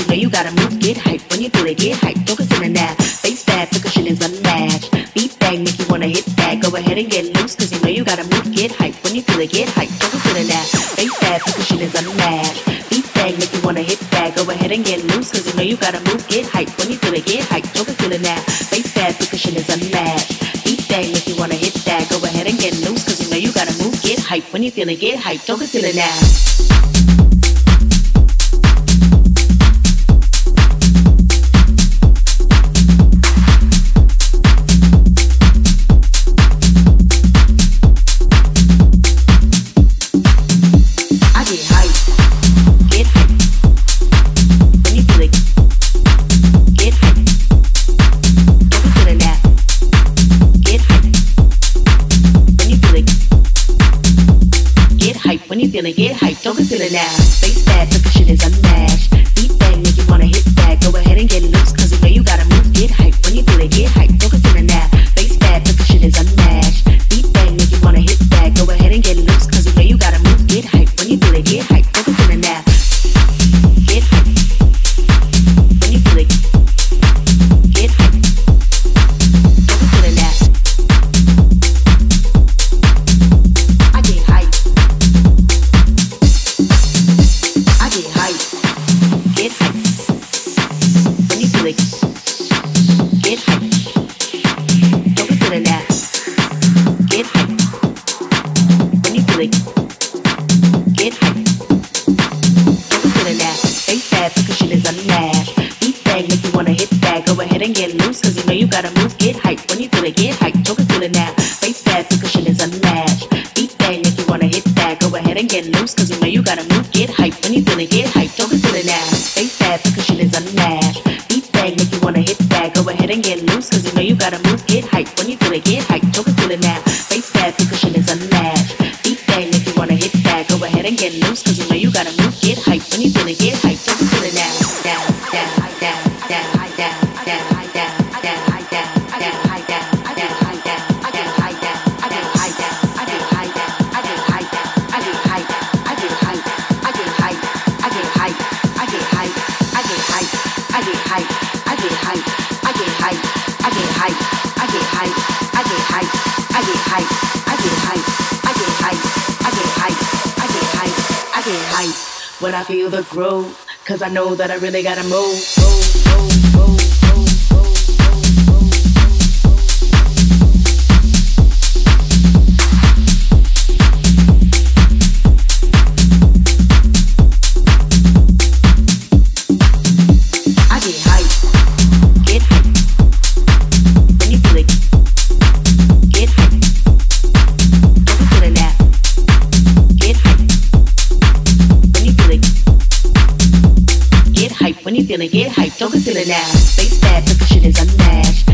you know you gotta move. Get hype when you feel it, get hype. Focus in the nap. Face bad, percussion is unmatched. Beat bang make you wanna hit that. Go ahead and get loose, cause you know you gotta move. Get hype when you feel it, get hype. Focus in the nap. Face bad, percussion is unmatched. Beat bang make you wanna hit that. Go ahead and get loose, cause you know you gotta move. Get hype when you feel it, get hype. Focus in the nap. Face bad, percussion is unmatched. Beat bang make you wanna hit that. Go ahead and get loose, cause you know you gotta move. Get hype when you feel it, get hype. Focus in the nap. Bang, make you wanna hit that. Go ahead and get loose, cause you know you gotta move. Get hype. When you feel it, get hype. Focus in the nap. Face bad, percussion is unmatched. Beat bang, make you wanna hit that. Go ahead and get loose, cause you know you gotta move. Get hype. When you feel it, get hype. Focus in the nap. Face bad, percussion is unmatched. Beat bang, make you wanna hit that. Go ahead and get loose, cause you know you gotta move. Get hype. When you feel it, get hype. Focus in the nap. Face bad, percussion is unmatched. Beat bang, make you wanna hit that. Go ahead and get loose, cause you know you gotta move. I get hype. I get hype. I get hype. I get hype. I get hype. I get hype. I get hype. I get hype. I get hype when I feel the groove. Cause I know that I really gotta move, move, move, move, feeling, get hyped, don't conceal it now. Face bad, cause shit is unmatched.